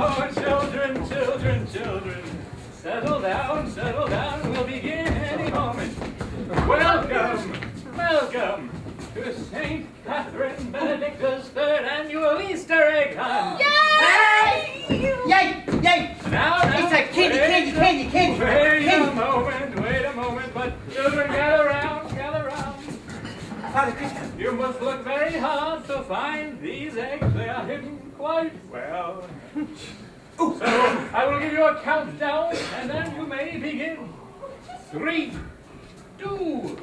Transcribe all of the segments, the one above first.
Oh, children, children, children, settle down, settle down. We'll begin any moment. Welcome, welcome to St. Catherine Benedicta's third annual Easter egg hunt. Yay! Yay! Yay! Now, now, It's like candy, wait, candy, candy, candy, Wait a moment, wait a moment, but children, gather round, gather round. Father Crisco. You must look very hard to find these eggs. They are hidden quite well. So I will give you a countdown, and then you may begin. Three, two,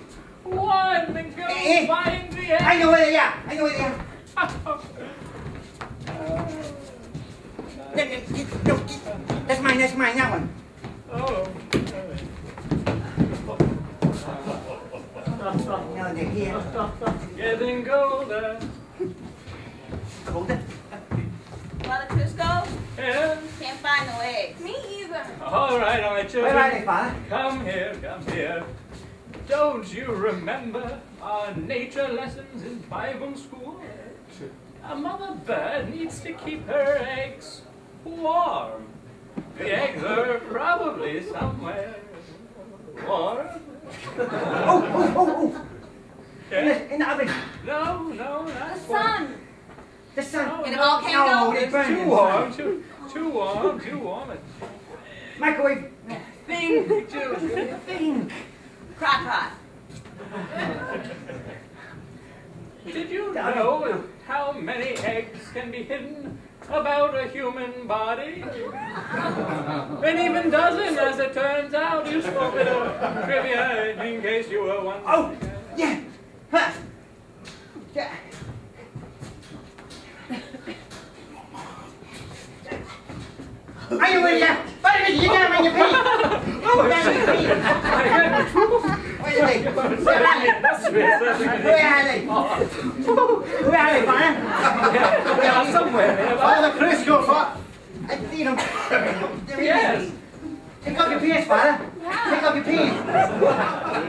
one, and go Eh, find the eggs. I know where they are. I know where they are. No, no, no, that's mine. That's mine. That one. oh. No, they're here. Getting colder. Colder. Mother Crisco, And can't find no eggs. Me either. all right, all right, Where are they. Father? Come here, come here. Don't you remember our nature lessons in Bible school? A mother bird needs to keep her eggs warm. The eggs are probably somewhere warm. Oh, oh, oh, oh. In the, in the oven. No, no, The not warm. sun. The sun. In a volcano? No, they It's burn too warm, too, too warm, too warm. Microwave. Think, children. Thing. Crock pot. Did you know how many eggs can be hidden about a human body? An even dozen, as it turns out. Useful bit of trivia in case you were wondering. Oh, yeah. Huh. Yeah. I know where they are. You them on oh, your feet. You them on your feet. Where are they? Are. They are- Father Crisco, Father. I see them. They're in Yes. there. Take off your pants, Father. Take off your pants.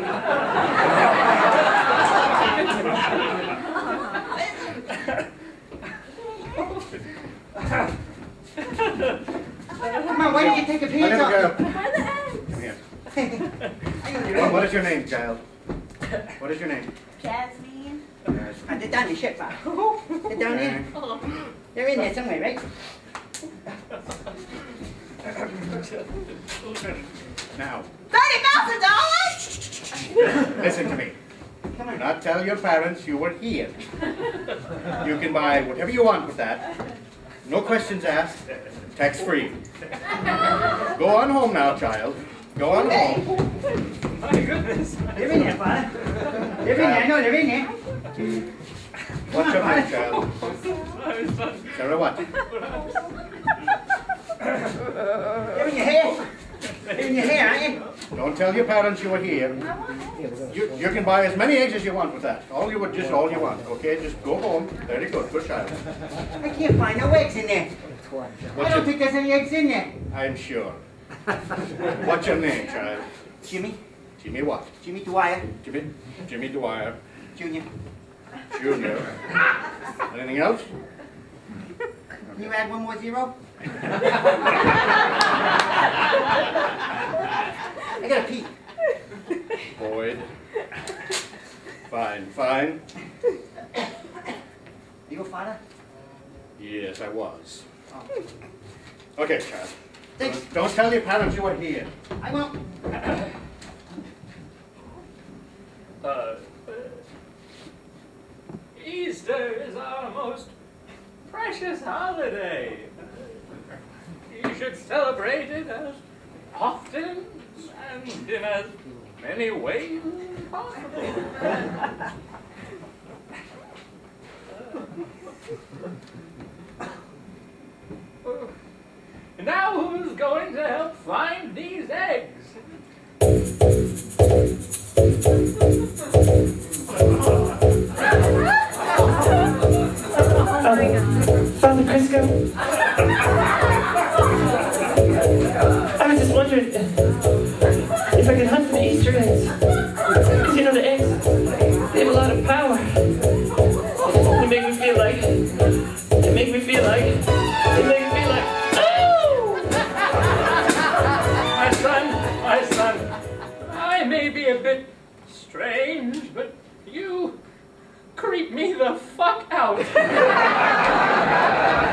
Come on, why did you take your pants off? come here. I know What- you're What is your name, child? What is your name? Jasmine. Yes. Ah, They're down the ship, Father. They're down there. They're in there somewhere, right? Now, Thirty thousand dollars? listen to me. Come Do not tell your parents you were here. You can buy whatever you want with that. No questions asked. Tax free. Go on home now, child. Go on home. Oh, my goodness. They're in there, Father. They're in there. I know they're in there. What's your name, child? Sorry, son. Sarah what? They're in your hair. They're your hair, aren't you? Don't tell your parents you were here. You, you can buy as many eggs as you want with that. All you would, just all you want, okay? Just go home. Very good, good child. I can't find no eggs in there. I don't your, think there's any eggs in there. I'm sure. What's your name, child? Jimmy, Jimmy what? Jimmy Dwyer, Jimmy? Jimmy Dwyer. Junior. Junior. Anything else? Can you add one more zero? I gotta pee. Boyd. Fine, fine. You go, father? Yes, I was. Oh. Okay, child. Thanks. Don't, don't tell your parents you were here. I won't. Uh, Easter is our most precious holiday. You should celebrate it as often and in as many ways as possible. Father Crisco? I was just wondering if I could hunt for the Easter eggs. You know the eggs, they have a lot of power. They make me feel like, they make me feel like, they make me feel like, creep me the fuck out.